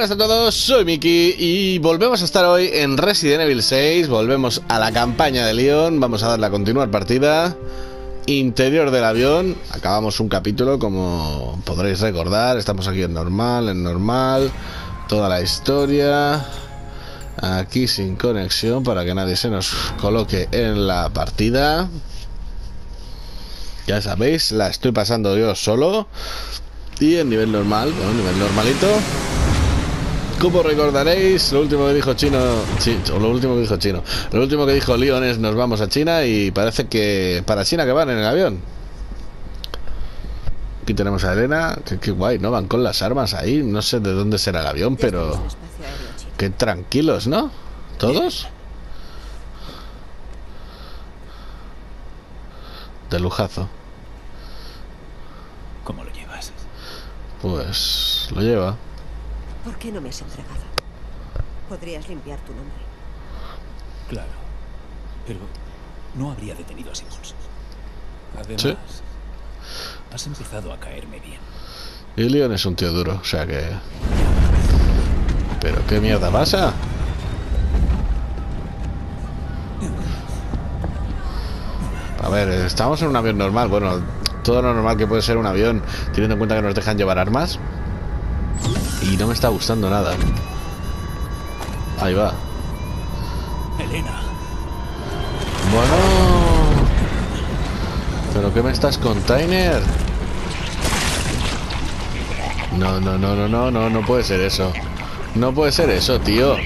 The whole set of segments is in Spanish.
buenas a todos, soy Miki y volvemos a estar hoy en Resident Evil 6, volvemos a la campaña de Leon, vamos a darle a continuar partida, interior del avión, acabamos un capítulo como podréis recordar, estamos aquí en normal, en normal, toda la historia, aquí sin conexión para que nadie se nos coloque en la partida, ya sabéis, la estoy pasando yo solo y en nivel normal, bueno, nivel normalito. Como recordaréis, lo último que dijo Chino, o lo último que dijo Chino, lo último que dijo Leon es nos vamos a China y parece que para China que van en el avión. Aquí tenemos a Elena, que, guay, ¿no? Van con las armas ahí, no sé de dónde será el avión, pero... Qué tranquilos, ¿no? ¿Todos? De lujazo. ¿Cómo lo llevas? Pues lo lleva. ¿Por qué no me has entregado? Podrías limpiar tu nombre. Claro. Pero no habría detenido a Simmons. Además, Sí. has empezado a caerme bien. Y Leon es un tío duro, o sea que... ¿Pero qué mierda pasa? A ver, estamos en un avión normal, bueno, todo lo normal que puede ser un avión, teniendo en cuenta que nos dejan llevar armas. Y no me está gustando nada. Ahí va. Elena, Bueno... ¿Pero qué me estás, container? No, no, no, no, no, no, no puede ser eso. No puede ser eso, tío.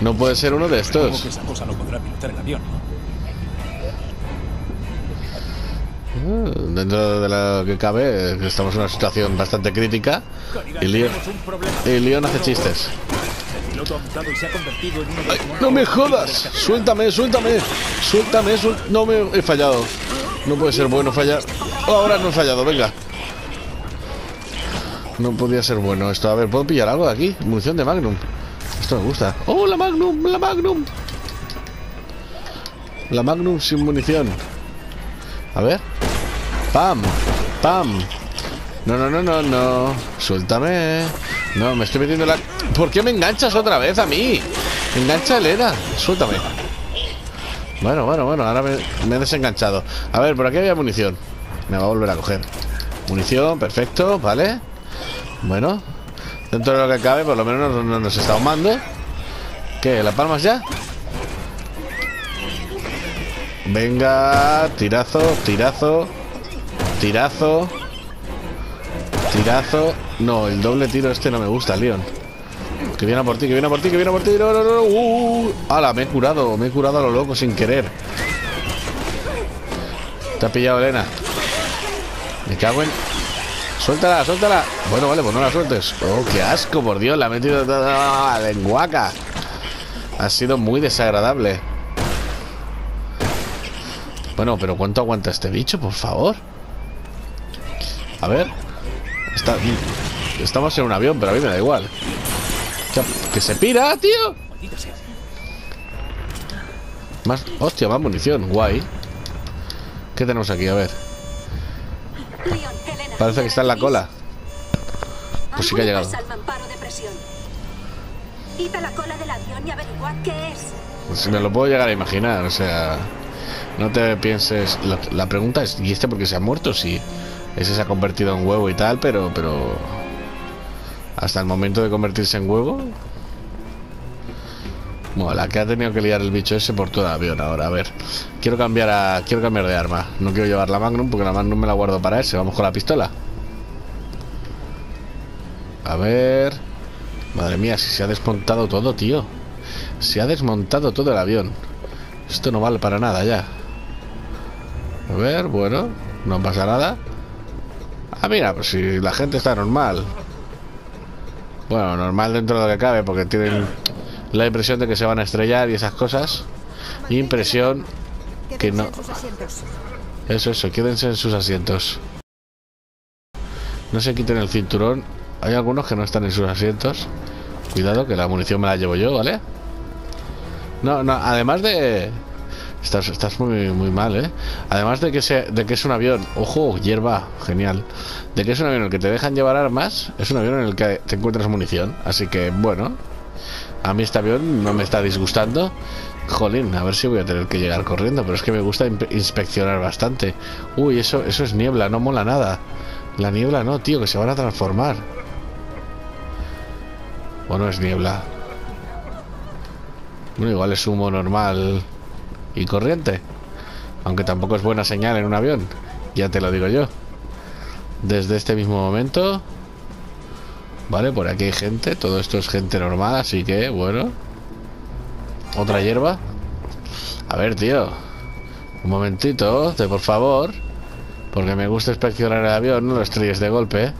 No puede ser uno de estos. que esa cosa no podrá pilotar el avión, ¿no? Dentro de lo que cabe, eh, estamos en una situación bastante crítica. Y Leon, y Leon hace chistes. ¡No me jodas! ¡Suéltame, suéltame! ¡Suéltame! suel- No me he fallado. No puede ser bueno fallar. Ahora no he fallado, venga. No podía ser bueno esto. A ver, ¿puedo pillar algo de aquí? Munición de Magnum. Esto me gusta. ¡Oh, la Magnum! ¡La Magnum! La Magnum sin munición. A ver. ¡Pam! ¡Pam! No, no, no, no, no. Suéltame. No, me estoy metiendo en la... ¿Por qué me enganchas otra vez a mí? Engancha Elena. Suéltame. Bueno, bueno, bueno. Ahora me, he desenganchado. A ver, por aquí había munición. Me va a volver a coger. Munición, perfecto, vale. Bueno. Dentro de lo que cabe, por lo menos no, no nos está ahumando. ¿Qué? ¿La palmas ya? Venga, tirazo, tirazo, tirazo, tirazo. No, el doble tiro este no me gusta, Leon. Que viene a por ti, que viene a por ti, que viene a por ti. No, no, no. Uh. Me he curado, me he curado a lo loco sin querer. Te ha pillado, Elena. Me cago en. Suéltala, suéltala. Bueno, vale, pues no la sueltes. Oh, qué asco, por Dios, la ha metido toda la lenguaca. Ha sido muy desagradable. Bueno, pero ¿cuánto aguanta este bicho, por favor? A ver. Está- estamos en un avión, pero a mí me da igual. Que, que se pira, tío. Más, hostia, más munición, guay. ¿Qué tenemos aquí? A ver. Parece que está en la cola. Pues sí que ha llegado. Al mamparo de presión. Id a la cola del avión y averiguad qué es. Pues me lo puedo llegar a imaginar, o sea. No te pienses. La, la pregunta es: ¿y este por qué se ha muerto? Si ese se ha convertido en huevo y tal, pero. pero hasta el momento de convertirse en huevo. Bueno, la que ha tenido que liar el bicho ese por todo el avión ahora. A ver. Quiero cambiar a. Quiero cambiar de arma. No quiero llevar la Magnum porque la Magnum me la guardo para ese. Vamos con la pistola. A ver. Madre mía, si se ha desmontado todo, tío. Se ha desmontado todo el avión. Esto no vale para nada ya. A ver, bueno, no pasa nada. Ah, mira, pues si la gente está normal. Bueno, normal dentro de lo que cabe, porque tienen la impresión de que se van a estrellar y esas cosas. Impresión. Que no. Eso, eso, quédense en sus asientos. No se quiten el cinturón. Hay algunos que no están en sus asientos. Cuidado, que la munición me la llevo yo, ¿vale? No, no, además de... Estás, estás muy, muy mal, ¿eh? Además de que, se, de que es un avión, ojo, hierba, genial. De que es un avión en el que te dejan llevar armas, es un avión en el que te encuentras munición. Así que, bueno, a mí este avión no me está disgustando. Jolín, a ver si voy a tener que llegar corriendo, pero es que me gusta in- inspeccionar bastante. Uy, eso, eso es niebla, no mola nada. La niebla no, tío, que se van a transformar. O no es niebla. Bueno, igual es humo normal y corriente. Aunque tampoco es buena señal en un avión. Ya te lo digo yo. Desde este mismo momento. Vale, por aquí hay gente. Todo esto es gente normal, así que, bueno. Otra hierba. A ver, tío. Un momentito, de por favor. Porque me gusta inspeccionar el avión, no lo estrelles de golpe.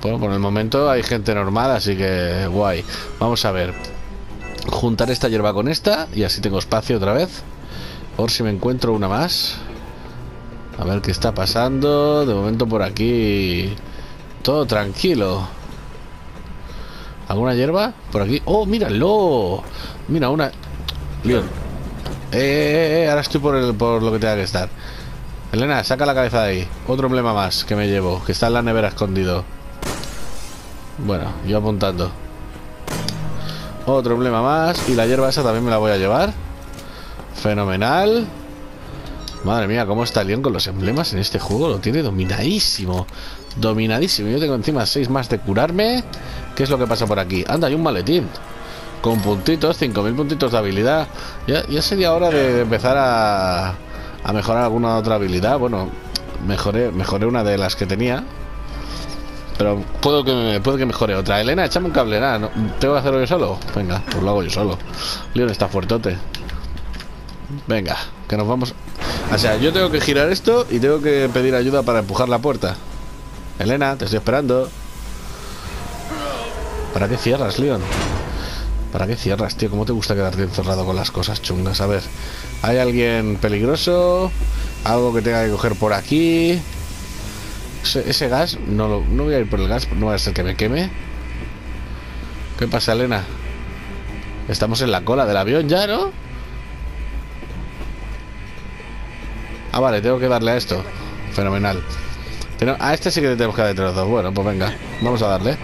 Bueno, por el momento hay gente normal, así que guay. Vamos a ver. Juntar esta hierba con esta y así tengo espacio otra vez. Por si me encuentro una más. A ver qué está pasando. De momento por aquí todo tranquilo. ¿Alguna hierba? Por aquí. ¡Oh, míralo! Mira, una... Leon. Eh, eh, eh, ahora estoy por, el, por lo que tenga que estar. Elena, saca la cabeza de ahí. Otro emblema más que me llevo, que está en la nevera escondido. Bueno, yo apuntando. Otro emblema más. Y la hierba esa también me la voy a llevar. Fenomenal. Madre mía, cómo está Leon con los emblemas en este juego. Lo tiene dominadísimo. Dominadísimo. Yo tengo encima 6 más de curarme. ¿Qué es lo que pasa por aquí? Anda, hay un maletín. Con puntitos, 5.000 puntitos de habilidad. Ya, ya sería hora de empezar a, a mejorar alguna otra habilidad. Bueno, mejoré, mejoré una de las que tenía. Pero puedo que, puedo que mejore otra. Elena, échame un cable. Nada, ¿no? ¿tengo que hacerlo yo solo? Venga, pues lo hago yo solo. Leon está fuertote. Venga, que nos vamos. O sea, yo tengo que girar esto y tengo que pedir ayuda para empujar la puerta. Elena, te estoy esperando. ¿Para qué cierras, Leon? ¿Para qué cierras, tío? ¿Cómo te gusta quedarte encerrado con las cosas chungas? A ver, ¿hay alguien peligroso? ¿Algo que tenga que coger por aquí? Ese, ese gas, no, lo- no voy a ir por el gas, no va a ser que me queme. ¿Qué pasa, Elena? Estamos en la cola del avión ya, ¿no? Ah, vale, tengo que darle a esto. Fenomenal. Pero a este sí que le tenemos que dar de trozos. Bueno, pues venga, vamos a darle.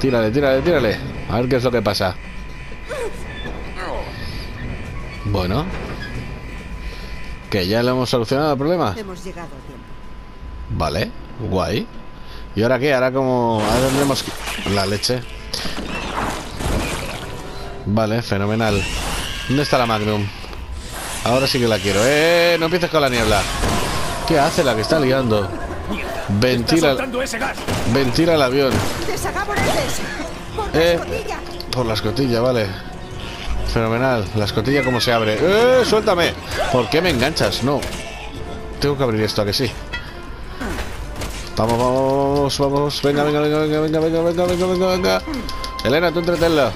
Tírale, tírale, tírale. A ver qué es lo que pasa. Bueno. Que ya le hemos solucionado el problema. Hemos llegado a tiempo. Vale, guay. ¿Y ahora qué? Ahora como... Ahora tendremos que- la leche. Vale, fenomenal. ¿Dónde está la Magnum? Ahora sí que la quiero. ¡Eh! No empieces con la niebla. ¿Qué hace la que está liando? ¡Está Ventila, ventila el avión. ¡Deshagámonos de eso! ¡Por la Eh. escotilla! Por la escotilla, vale. Fenomenal. La escotilla cómo se abre. ¡Eh! Suéltame. ¿Por qué me enganchas? No. Tengo que abrir esto, ¿a que sí? Vamos, vamos, vamos. Venga, venga, venga, venga, venga, venga, venga, venga, venga, venga. Elena, tú entretenla.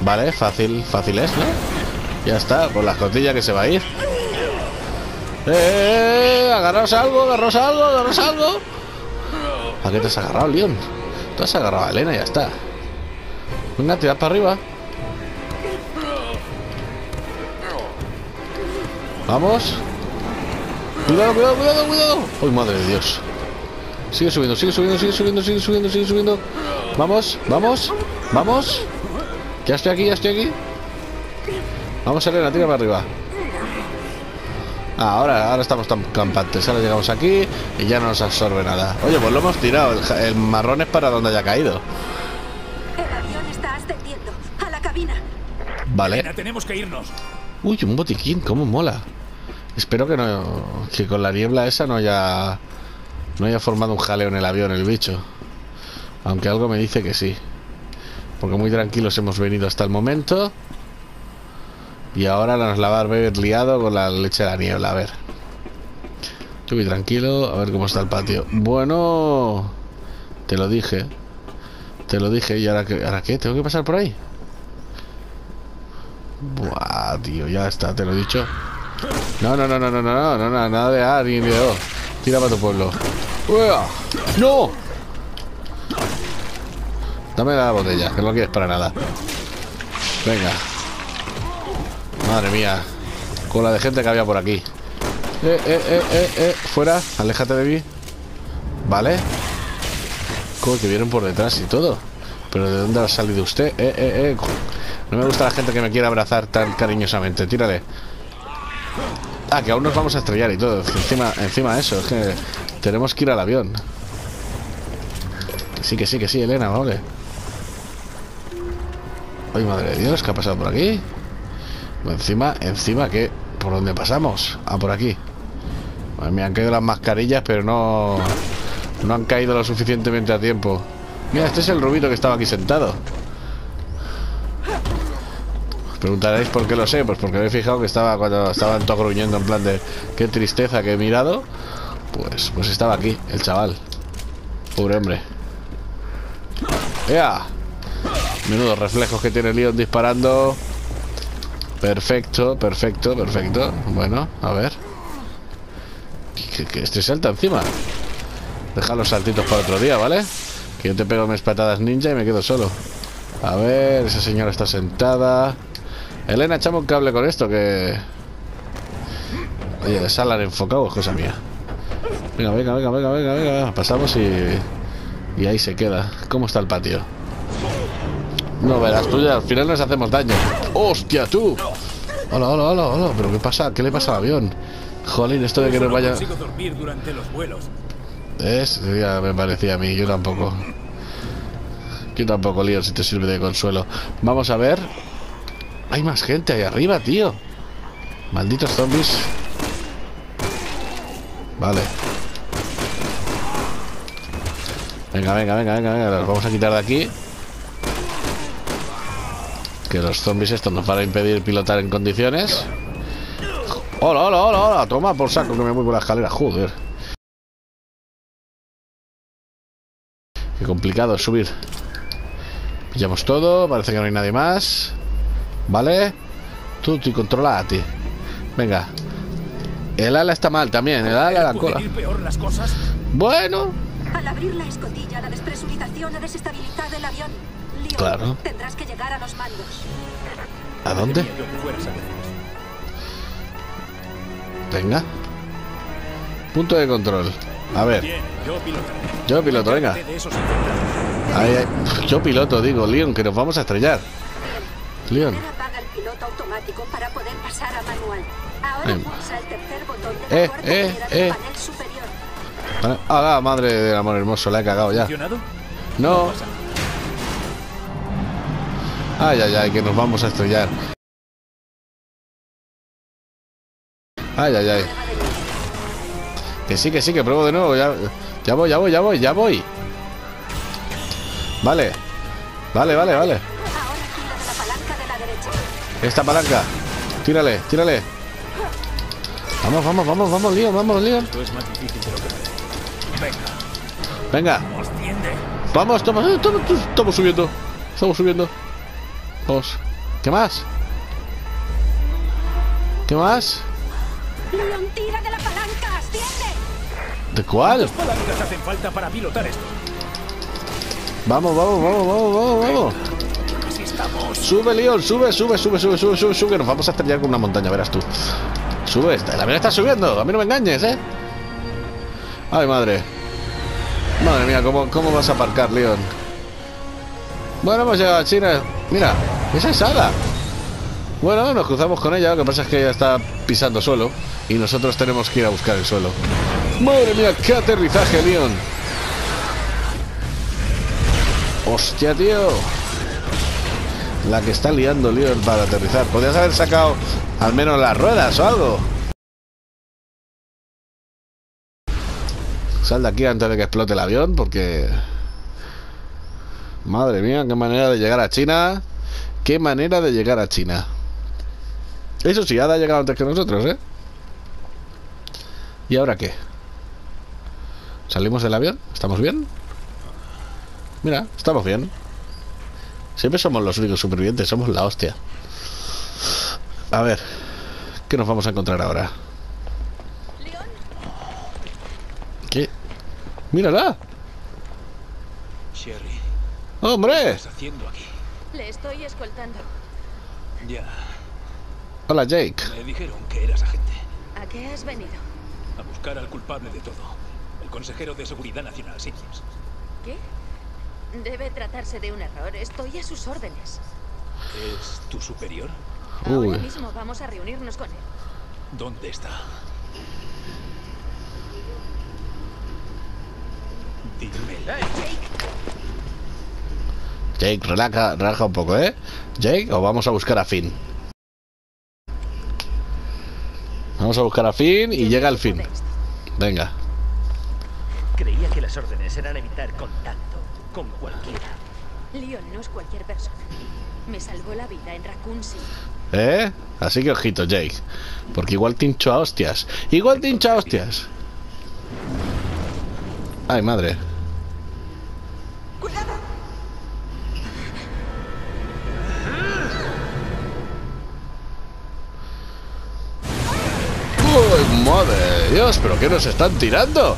Vale, fácil, fácil es, ¿no? Ya está, por la escotilla que se va a ir. ¡Eh! eh, eh! ¡Agarraos algo, agarraos algo, agarraos algo! ¿A qué te has agarrado, Leon? Tú has agarrado a Elena ya está. Venga, tirad para arriba. Vamos. Cuidado, cuidado, cuidado, cuidado. ¡Uy, madre de Dios! Sigue subiendo, sigue subiendo, sigue subiendo, sigue subiendo, sigue subiendo. Vamos, vamos, vamos. Ya estoy aquí, ya estoy aquí. Vamos, Elena, tira para arriba. Ah, ahora, ahora estamos tan campantes. Ahora llegamos aquí y ya no nos absorbe nada. Oye, pues lo hemos tirado. El, marrón es para donde haya caído. El avión está ascendiendo a la cabina. Vale. Elena, tenemos que irnos. Uy, un botiquín, cómo mola. Espero que no que con la niebla esa no haya no haya formado un jaleo en el avión el bicho. Aunque algo me dice que sí. Porque muy tranquilos hemos venido hasta el momento. Y ahora nos la va a haber liado con la leche de la niebla. A ver. Yo tranquilo, a ver cómo está el patio. Bueno, te lo dije. Te lo dije. ¿Y ahora qué? ¿Ahora qué? ¿Tengo que pasar por ahí? Buah, tío, ya está, te lo he dicho. No, no, no, no, no, no, no, no, nada de A ni de O. Tira para tu pueblo. ¡Uah! ¡No! Dame la botella, que no quieres para nada. Venga. Madre mía. Cola de gente que había por aquí. Eh, eh, eh, eh, eh. Fuera. Aléjate de mí. Vale. Como que vienen por detrás y todo. Pero ¿de dónde ha salido usted? Eh, eh, eh. No me gusta la gente que me quiere abrazar tan cariñosamente. Tírale. Ah, que aún nos vamos a estrellar y todo. Encima, encima eso, es que tenemos que ir al avión. Sí, que sí, que sí, Elena, vale. Ay, madre de Dios, ¿qué ha pasado por aquí? Encima, encima, ¿qué? ¿Por dónde pasamos? Ah, por aquí. Mía, han caído las mascarillas, pero no... No han caído lo suficientemente a tiempo. Mira, este es el rubito que estaba aquí sentado. Preguntaréis por qué lo sé. Pues porque me he fijado que estaba cuando estaban todos gruñendo en plan de qué tristeza que he mirado. Pues, pues estaba aquí, el chaval. Pobre hombre. ¡Ea! Menudos reflejos que tiene Leon disparando. Perfecto, perfecto, perfecto. Bueno, a ver. Que, que este salta encima. Deja los saltitos para otro día, ¿vale? Que yo te pego mis patadas ninja y me quedo solo. A ver, esa señora está sentada. Elena, echamos un cable con esto que... Oye, salar enfocado es cosa mía. Venga, venga, venga, venga, venga, venga. Pasamos y... Y ahí se queda. ¿Cómo está el patio? No verás tú ya, al final nos hacemos daño. ¡Hostia, tú! Hola, hola, hola, hola. ¿Pero qué pasa? ¿Qué le pasa al avión? Jolín, esto de que nos No vaya... dormir durante los vuelos. ¿Ves? Ya me parecía a mí, yo tampoco. Yo tampoco, lío, si te sirve de consuelo. Vamos a ver. Hay más gente ahí arriba, tío. Malditos zombies. Vale. Venga, venga, venga, venga, venga. Los vamos a quitar de aquí. Que los zombies estos nos van a impedir pilotar en condiciones. Hola, hola, hola, hola. Toma por saco que me voy por la escalera. Joder. Qué complicado es subir. Pillamos todo. Parece que no hay nadie más. Vale. Tú, tú controlate. Venga. El ala está mal también. El ala, la ¿Pueden cola. Bueno. Al abrir la escotilla, la despresurización ha desestabilizado el avión. Leon, Claro. tendrás que llegar a los mandos. ¿A dónde? Venga. Punto de control. A ver. Yo piloto, venga. Ahí, ahí. Yo piloto, digo, Leon, que nos vamos a estrellar. Leon. Primero apaga el piloto automático para poder pasar a manual. Ahora pulsa el tercer botón de la Eh, eh, eh. Vale. La madre del amor hermoso, la he cagado ya. ¿Funcionado? No. Ay, ay, ay, que nos vamos a estrellar. Ay, ay, ay. Que sí, que sí, que pruebo de nuevo. Ya, ya voy, ya voy, ya voy, ya voy. Vale. Vale, vale, vale. Esta palanca. Tírale, tírale. Vamos, vamos, vamos, vamos, Leon, vamos, Leon. Venga. Vamos, toma, eh, estamos subiendo. Estamos subiendo. Vamos. ¿Qué más? ¿Qué más? Leon, tira de la palanca, asciende. ¿De cuál? ¿Cuántas palancas hacen falta para pilotar esto? Vamos, vamos, vamos, vamos, vamos, vamos. Así estamos. Sube, Leon, sube, sube, sube, sube, sube, sube, sube, que nos vamos a estrellar con una montaña, verás tú. Sube, la mía está subiendo, a mí no me engañes, ¿eh? Ay, madre. Madre mía, ¿cómo, cómo vas a aparcar, Leon? Bueno, hemos llegado a China. Mira, esa es Ada. Bueno, nos cruzamos con ella, lo que pasa es que ella está pisando suelo y nosotros tenemos que ir a buscar el suelo. Madre mía, qué aterrizaje, Leon. Hostia, tío. La que está liando Leon para aterrizar. Podrías haber sacado al menos las ruedas o algo. Sal de aquí antes de que explote el avión porque... Madre mía, qué manera de llegar a China. Qué manera de llegar a China. Eso sí, Ada ha llegado antes que nosotros, ¿eh? ¿Y ahora qué? ¿Salimos del avión? ¿Estamos bien? Mira, estamos bien. Siempre somos los únicos supervivientes, somos la hostia. A ver, ¿qué nos vamos a encontrar ahora? Leon, ¿Qué? ¡Mírala! Sherry, ¡Hombre! ¿qué estás haciendo aquí? Le estoy escoltando. Ya. Hola, Jake. Me dijeron que eras agente. ¿A qué has venido? A buscar al culpable de todo. El consejero de Seguridad Nacional, Simmons. ¿Qué? Debe tratarse de un error. Estoy a sus órdenes. ¿Es tu superior? Uy. Ahora mismo vamos a reunirnos con él. ¿Dónde está? Jake, relaja, relaja un poco, ¿eh? Jake, o vamos a buscar a Finn. Vamos a buscar a Finn y llega el fin. ocupo de esto. Venga. Creía que las órdenes eran evitar contacto con cualquiera. Leon no es cualquier persona. Me salvó la vida en Raccoon City. ¿Eh? Así que ojito, Jake. Porque igual te hincho a hostias. Igual te hincho a hostias. Ay, madre. Madre de Dios! ¿Pero qué nos están tirando?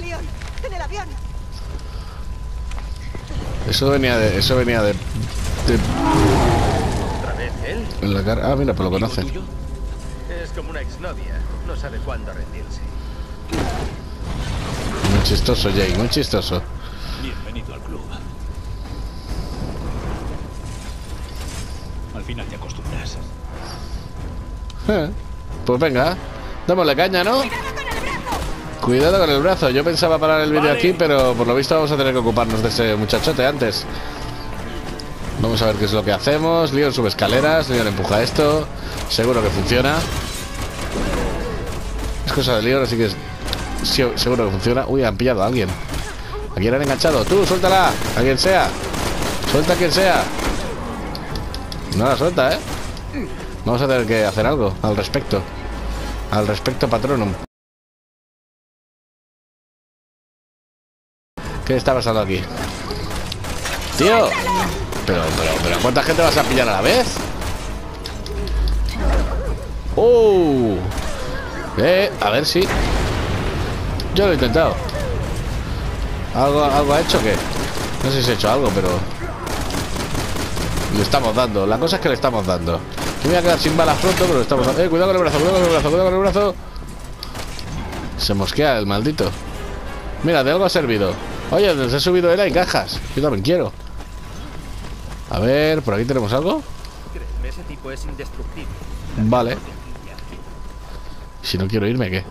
Leon, en el avión. Eso venía de... Eso venía de... de- ¿Otra vez él? en la cara. Ah, mira, pues lo ¿Amigo conoce. Es como una exnovia. No sabe cuándo rendirse. Muy chistoso, Jake, muy chistoso. Bienvenido al club. Al final te acostumbras. Eh, Pues venga, démosle caña, ¿no? Cuidado con el brazo. Yo pensaba parar el vídeo Vale. aquí, pero por lo visto vamos a tener que ocuparnos de ese muchachote antes. Vamos a ver qué es lo que hacemos. Leon sube escaleras, Leon empuja esto. Seguro que funciona. Es cosa de Leon, así que es- sí, seguro que funciona. Uy, han pillado a alguien. ¿A quién han enganchado? Tú, suéltala. A quien sea. Suelta a quien sea. No la suelta, ¿eh? Vamos a tener que hacer algo al respecto. Al respecto, patronum. ¿Qué está pasando aquí? Tío. Pero, pero, pero, ¿cuánta gente vas a pillar a la vez? ¡Oh! Eh, a ver si. Yo lo he intentado. ¿Algo, algo ha hecho que? No sé si he hecho algo, pero. Le estamos dando. La cosa es que le estamos dando. Me voy a quedar sin balas pronto, pero estamos. Eh, cuidado con el brazo, cuidado con el brazo, cuidado con el brazo. Se mosquea el maldito. Mira, de algo ha servido. Oye, se ha subido él, hay cajas. Yo también quiero. A ver, por aquí tenemos algo. Ese tipo es indestructible. Vale. Si no quiero irme, ¿qué?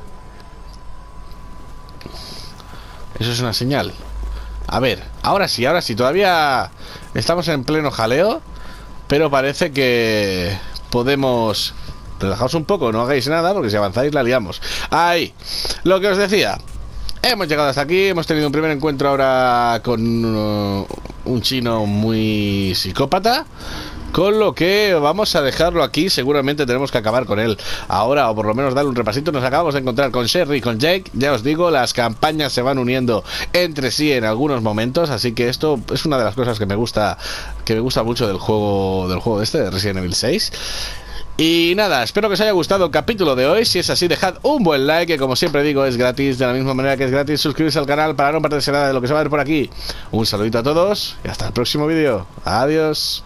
Eso es una señal. A ver, ahora sí, ahora sí. Todavía estamos en pleno jaleo. Pero parece que podemos... Relajaos un poco, no hagáis nada porque si avanzáis la liamos. Ahí, lo que os decía. Hemos llegado hasta aquí, hemos tenido un primer encuentro ahora con uh, un chino muy psicópata. Con lo que vamos a dejarlo aquí, seguramente tenemos que acabar con él ahora, o por lo menos darle un repasito. Nos acabamos de encontrar con Sherry con Jake. Ya os digo, las campañas se van uniendo entre sí en algunos momentos, así que esto es una de las cosas que me gusta, que me gusta mucho del juego, del juego este de Resident Evil 6. Y nada, espero que os haya gustado el capítulo de hoy. Si es así, dejad un buen like, que como siempre digo, es gratis. De la misma manera que es gratis suscribirse al canal para no perderse nada de lo que se va a ver por aquí. Un saludito a todos y hasta el próximo vídeo. Adiós.